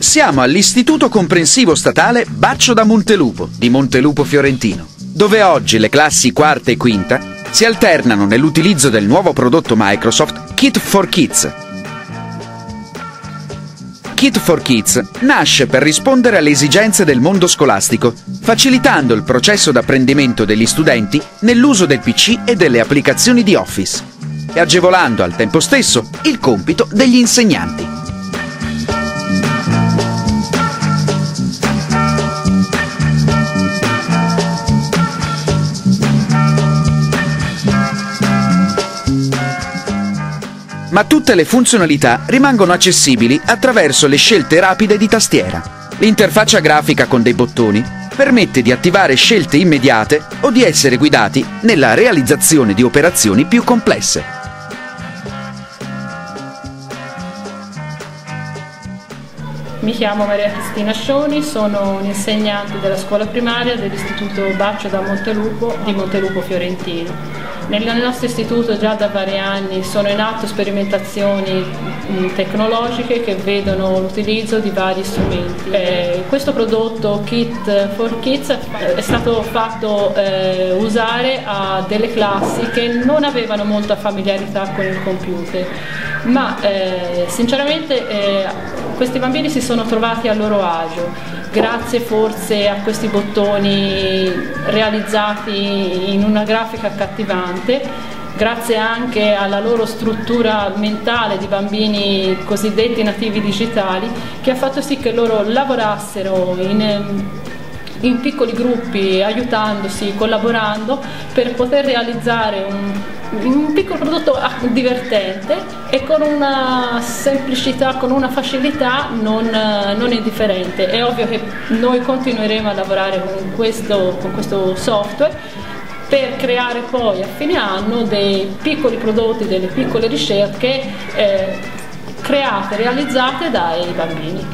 Siamo all'Istituto Comprensivo Statale Baccio da Montelupo di Montelupo Fiorentino, dove oggi le classi quarta e quinta si alternano nell'utilizzo del nuovo prodotto Microsoft Kit for Kids. Kit for Kids nasce per rispondere alle esigenze del mondo scolastico, facilitando il processo d'apprendimento degli studenti nell'uso del PC e delle applicazioni di Office e agevolando al tempo stesso il compito degli insegnanti. Ma tutte le funzionalità rimangono accessibili attraverso le scelte rapide di tastiera. L'interfaccia grafica con dei bottoni permette di attivare scelte immediate o di essere guidati nella realizzazione di operazioni più complesse. Mi chiamo Maria Cristina Scioni, sono un'insegnante della scuola primaria dell'Istituto Baccio da Montelupo di Montelupo Fiorentino. Nel nostro istituto già da vari anni sono in atto sperimentazioni tecnologiche che vedono l'utilizzo di vari strumenti. Eh, questo prodotto Kit for Kids è stato fatto eh, usare a delle classi che non avevano molta familiarità con il computer, ma eh, sinceramente eh, questi bambini si sono trovati a loro agio grazie forse a questi bottoni realizzati in una grafica accattivante, grazie anche alla loro struttura mentale di bambini cosiddetti nativi digitali, che ha fatto sì che loro lavorassero in, in piccoli gruppi, aiutandosi, collaborando, per poter realizzare un un piccolo prodotto ah, divertente e con una semplicità, con una facilità non, non indifferente. È ovvio che noi continueremo a lavorare con questo, con questo software per creare poi a fine anno dei piccoli prodotti, delle piccole ricerche eh, create, realizzate dai bambini.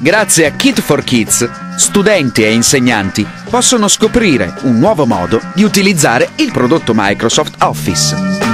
Grazie a Kit for Kids, studenti e insegnanti possono scoprire un nuovo modo di utilizzare il prodotto Microsoft Office.